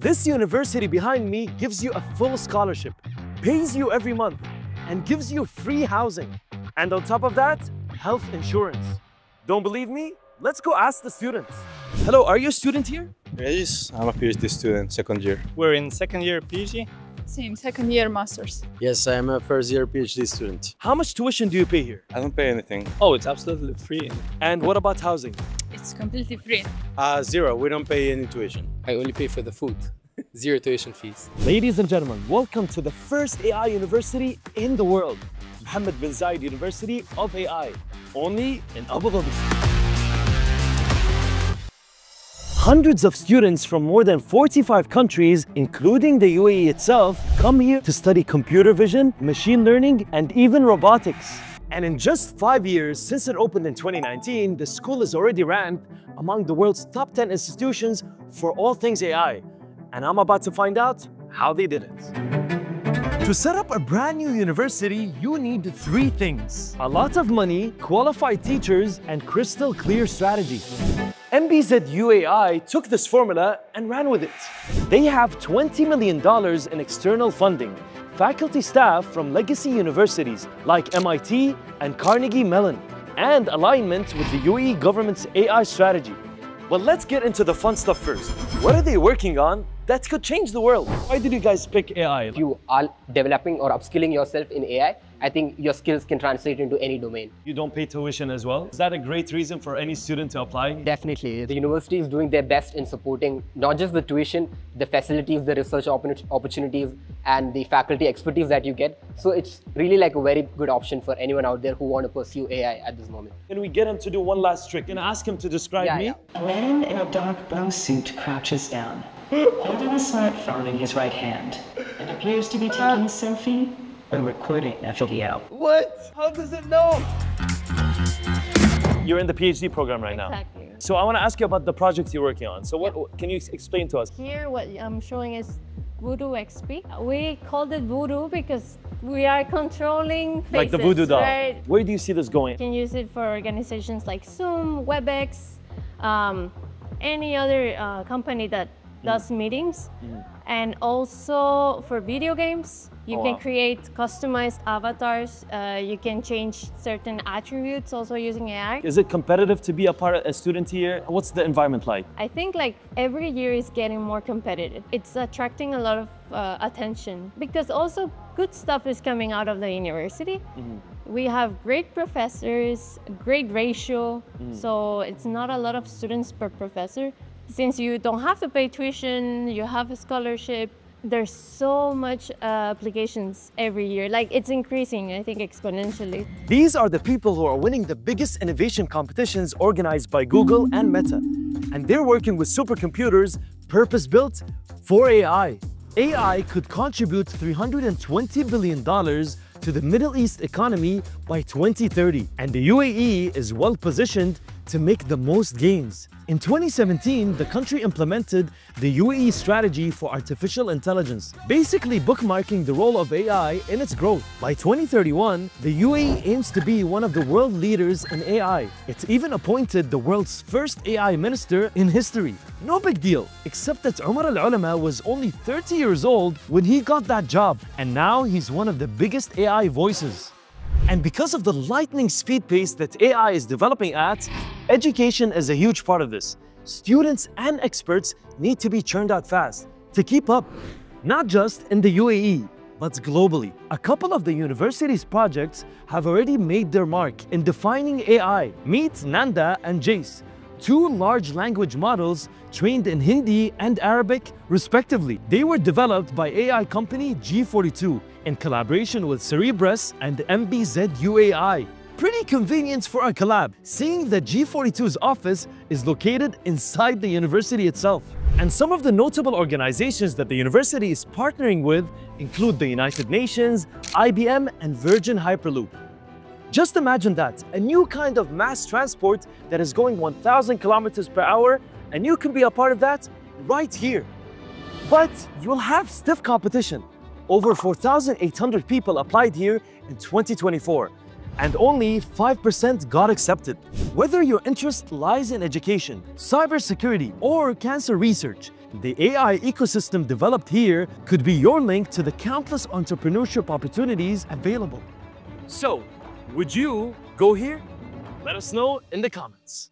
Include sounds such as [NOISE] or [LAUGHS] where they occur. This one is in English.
This university behind me gives you a full scholarship, pays you every month, and gives you free housing. And on top of that, health insurance. Don't believe me? Let's go ask the students. Hello, are you a student here? Yes, I'm a PhD student, second year. We're in second year PG. Same, second year masters. Yes, I am a first year PhD student. How much tuition do you pay here? I don't pay anything. Oh, it's absolutely free. And what about housing? It's completely free. Uh, zero, we don't pay any tuition. I only pay for the food. [LAUGHS] Zero tuition fees. Ladies and gentlemen, welcome to the first AI university in the world, Mohamed bin Zayed University of AI, only in Abu Dhabi. Hundreds of students from more than 45 countries, including the UAE itself, come here to study computer vision, machine learning, and even robotics. And in just five years since it opened in 2019, the school is already ranked among the world's top 10 institutions for all things AI. And I'm about to find out how they did it. To set up a brand new university, you need three things. A lot of money, qualified teachers, and crystal clear strategy. MBZUAI took this formula and ran with it. They have $20 million in external funding, faculty staff from legacy universities like MIT and Carnegie Mellon, and alignment with the UAE government's AI strategy. Well, let's get into the fun stuff first. What are they working on that could change the world? Why did you guys pick AI? If you are developing or upskilling yourself in AI, I think your skills can translate into any domain. You don't pay tuition as well? Is that a great reason for any student to apply? Definitely. The university is doing their best in supporting not just the tuition, the facilities, the research opportunities, and the faculty expertise that you get. So it's really like a very good option for anyone out there who want to pursue AI at this moment. Can we get him to do one last trick and ask him to describe Yeah, me? yeah. A man in a dark brown suit crouches down, holding a smartphone in his right hand, and appears to be taking a selfie or recording a video. What? How does it know? You're in the PhD program right now. Exactly. So I want to ask you about the project you're working on. So what can you explain to us? Here, what I'm showing is Voodoo XP. We called it Voodoo because we are controlling faces, like the voodoo doll. right? Where do you see this going? You can use it for organizations like Zoom, WebEx, um, any other uh, company that Mm. does meetings. And also for video games, you Oh, can wow. create customized avatars. Uh, you can change certain attributes also using AI. Is it competitive to be a part of a student here? What's the environment like? I think like every year is getting more competitive. It's attracting a lot of uh, attention because also good stuff is coming out of the university. We have great professors, great ratio, so it's not a lot of students per professor. Since you don't have to pay tuition, you have a scholarship. There's so much uh, applications every year. Like it's increasing, I think, exponentially. These are the people who are winning the biggest innovation competitions organized by Google and Meta. And they're working with supercomputers purpose-built for AI. AI could contribute $320 billion to the Middle East economy by 2030. And the UAE is well positioned to make the most gains. In 2017, the country implemented the UAE strategy for artificial intelligence, basically bookmarking the role of AI in its growth. By 2031, the UAE aims to be one of the world leaders in AI. It's even appointed the world's first AI minister in history. No big deal, except that Omar Al Olama was only 30 years old when he got that job, and now he's one of the biggest AI voices. And because of the lightning speed pace that AI is developing at, education is a huge part of this. Students and experts need to be churned out fast to keep up, not just in the UAE, but globally. A couple of the university's projects have already made their mark in defining AI. Meet Nanda and Jais, two large language models trained in Hindi and Arabic, respectively. They were developed by AI company G42 in collaboration with Cerebras and MBZ UAI. Pretty convenient for a collab, seeing that G42's office is located inside the university itself. And some of the notable organizations that the university is partnering with include the United Nations, IBM, and Virgin Hyperloop. Just imagine that, a new kind of mass transport that is going 1,000 kilometers per hour, and you can be a part of that right here. But you'll have stiff competition. Over 4,800 people applied here in 2024, and only 5% got accepted. Whether your interest lies in education, cybersecurity, or cancer research, The AI ecosystem developed here could be your link to the countless entrepreneurship opportunities available. So, would you go here? Let us know in the comments.